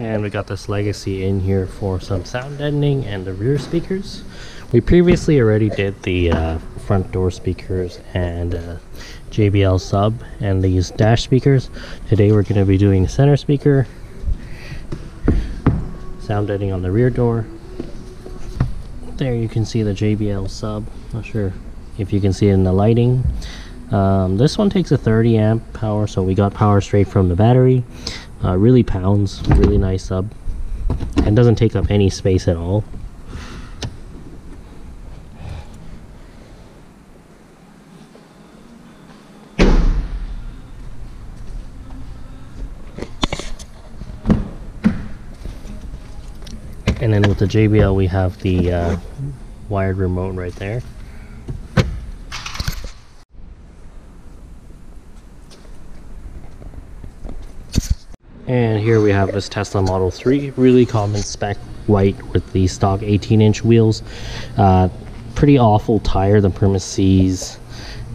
And we got this Legacy in here for some sound deadening and the rear speakers. We previously already did the uh, front door speakers and uh, JBL sub and these dash speakers. Today we're going to be doing center speaker, sound deadening on the rear door. There you can see the JBL sub. Not sure if you can see it in the lighting. Um, this one takes a 30 amp power, so we got power straight from the battery. Uh, really pounds, really nice sub, and doesn't take up any space at all. And then with the JBL, we have the uh, wired remote right there. And here we have this Tesla Model 3, really common spec white with the stock 18 inch wheels. Uh, pretty awful tire, the Primacys.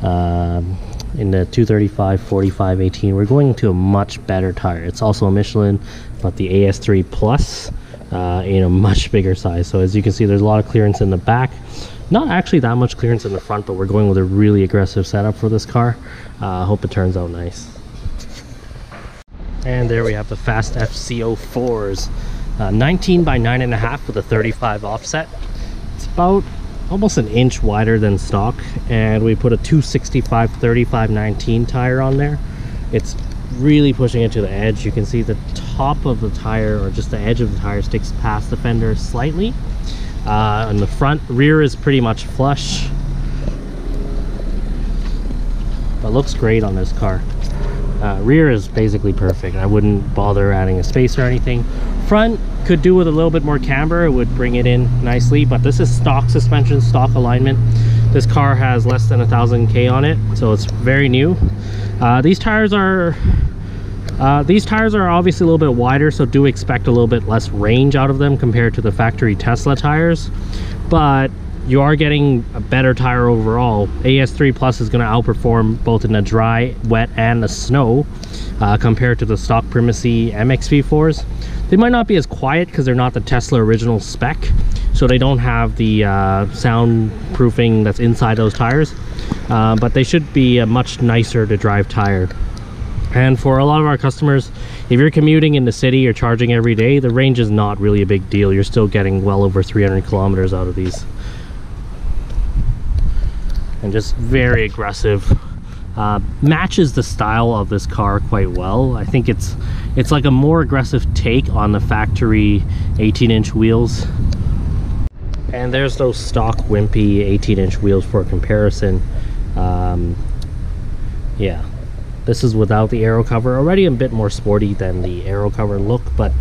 Um, in the 235 45 18 we're going to a much better tire. It's also a michelin but the as3 plus uh, in a much bigger size. So as you can see there's a lot of clearance in the back. Not actually that much clearance in the front but we're going with a really aggressive setup for this car. I uh, hope it turns out nice and there we have the Fast FC04s. Uh, 19 by 9.5 with a 35 offset. It's about almost an inch wider than stock. And we put a 265 35 19 tire on there. It's really pushing it to the edge. You can see the top of the tire or just the edge of the tire sticks past the fender slightly. Uh, and the front rear is pretty much flush. But looks great on this car. Uh, rear is basically perfect. I wouldn't bother adding a space or anything. Front could do with a little bit more camber. It would bring it in nicely, but this is stock suspension, stock alignment. This car has less than a thousand K on it, so it's very new. Uh, these tires are uh, these tires are obviously a little bit wider, so do expect a little bit less range out of them compared to the factory Tesla tires. But you are getting a better tire overall. AS3 Plus is going to outperform both in the dry, wet, and the snow uh, compared to the stock Primacy MXV4s. They might not be as quiet because they're not the Tesla original spec, so they don't have the uh, soundproofing that's inside those tires, uh, but they should be a much nicer to drive tire. And for a lot of our customers, if you're commuting in the city or charging every day, the range is not really a big deal. You're still getting well over 300 kilometers out of these and just very aggressive. Uh, matches the style of this car quite well. I think it's it's like a more aggressive take on the factory 18 inch wheels. And there's those stock wimpy 18 inch wheels for comparison. Um, yeah this is without the aero cover. Already a bit more sporty than the aero cover look but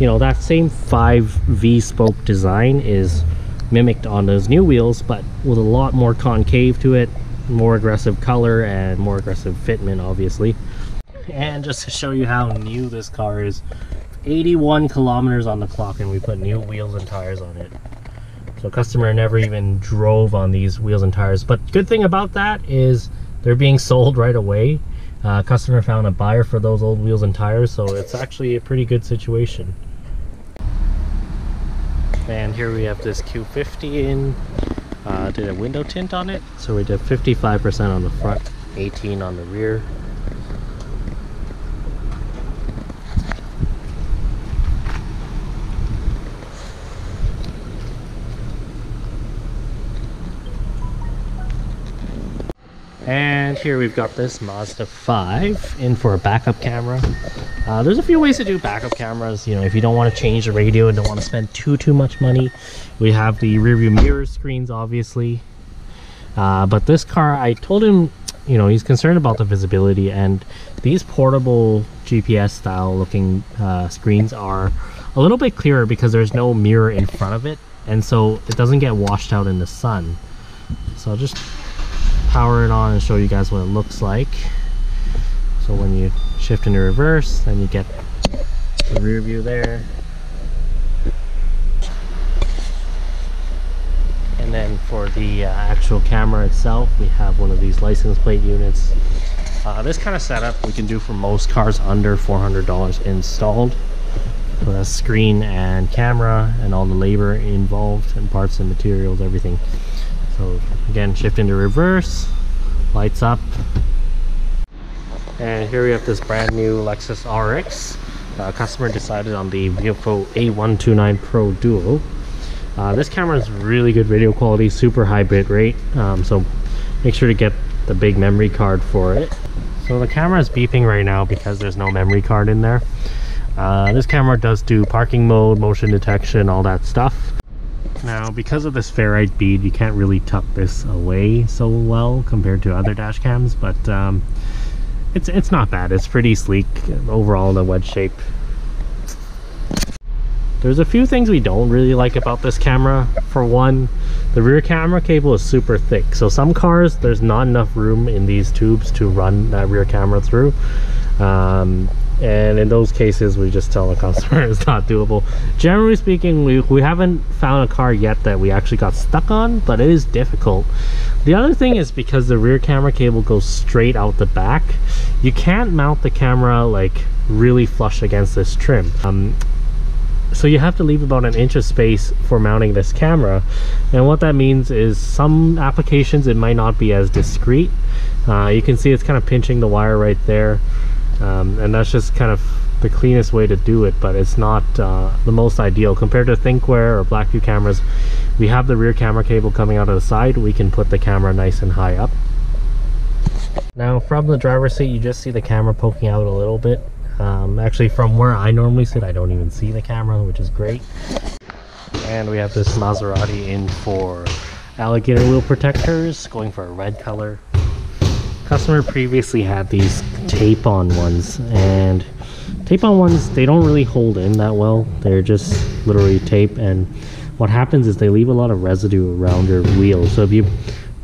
you know that same 5 V spoke design is mimicked on those new wheels but with a lot more concave to it more aggressive color and more aggressive fitment obviously. And just to show you how new this car is 81 kilometers on the clock and we put new wheels and tires on it. So customer never even drove on these wheels and tires. But good thing about that is they're being sold right away. Uh, customer found a buyer for those old wheels and tires so it's actually a pretty good situation and here we have this Q50 in uh, did a window tint on it. So we did 55% on the front 18 on the rear And here we've got this Mazda 5 in for a backup camera. Uh, there's a few ways to do backup cameras. You know, if you don't want to change the radio and don't want to spend too, too much money. We have the rear view mirror screens, obviously. Uh, but this car, I told him, you know, he's concerned about the visibility and these portable GPS style looking uh, screens are a little bit clearer because there's no mirror in front of it. And so it doesn't get washed out in the sun. So I'll just power it on and show you guys what it looks like. So when you shift into reverse then you get the rear view there. And then for the uh, actual camera itself we have one of these license plate units. Uh, this kind of setup we can do for most cars under $400 installed. So that's screen and camera and all the labor involved and parts and materials, everything. So again, shift into reverse, lights up. And here we have this brand new Lexus RX. Uh, customer decided on the Viofo A129 Pro Duo. Uh, this camera is really good video quality, super high bit rate. Um, so make sure to get the big memory card for it. So the camera is beeping right now because there's no memory card in there. Uh, this camera does do parking mode, motion detection, all that stuff. Now, because of this ferrite bead, you can't really tuck this away so well compared to other dash cams, but um, it's it's not bad. It's pretty sleek overall, the wedge shape. There's a few things we don't really like about this camera. For one, the rear camera cable is super thick. So some cars, there's not enough room in these tubes to run that rear camera through. Um, and in those cases we just tell the customer it's not doable. Generally speaking we, we haven't found a car yet that we actually got stuck on but it is difficult. The other thing is because the rear camera cable goes straight out the back you can't mount the camera like really flush against this trim. Um, so you have to leave about an inch of space for mounting this camera. And what that means is some applications it might not be as discreet. Uh, you can see it's kind of pinching the wire right there um, and that's just kind of the cleanest way to do it but it's not uh, the most ideal. Compared to thinkware or BlackVue cameras we have the rear camera cable coming out of the side. We can put the camera nice and high up. Now from the driver's seat you just see the camera poking out a little bit. Um, actually from where I normally sit I don't even see the camera which is great. And we have this Maserati in for AlloyGator wheel protectors going for a red color customer previously had these tape on ones and tape on ones they don't really hold in that well. They're just literally tape and what happens is they leave a lot of residue around your wheel. So if you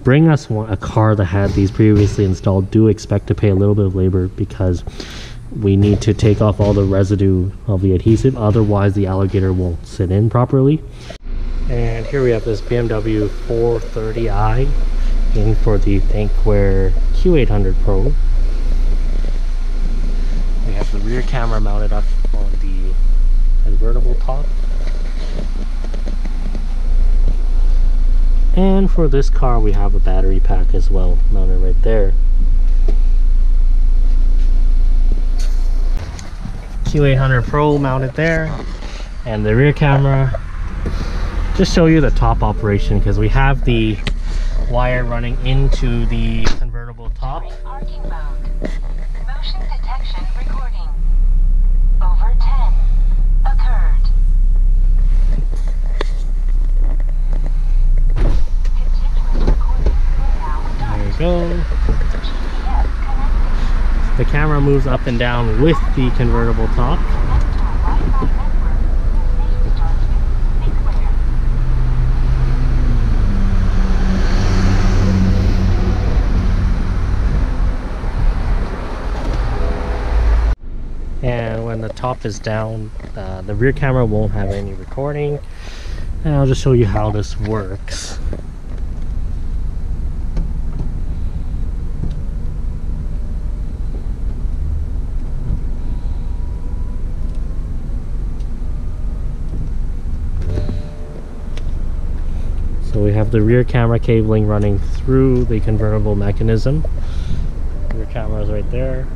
bring us one, a car that had these previously installed do expect to pay a little bit of labor because we need to take off all the residue of the adhesive otherwise the AlloyGator won't sit in properly. And here we have this BMW 430i in for the Thinkware Q800 Pro. We have the rear camera mounted up on the convertible top. And for this car we have a battery pack as well mounted right there. Q800 Pro mounted there and the rear camera just show you the top operation because we have the wire running into the convertible top. Motion detection recording. Over 10 occurred. There you go. The camera moves up and down with the convertible top. the top is down uh, the rear camera won't have any recording and I'll just show you how this works So we have the rear camera cabling running through the convertible mechanism. Rear camera is right there.